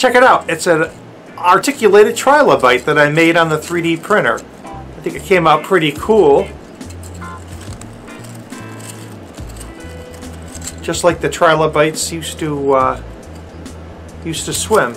Check it out. It's an articulated trilobite that I made on the 3D printer. I think it came out pretty cool. Just like the trilobites used to uh, used to swim.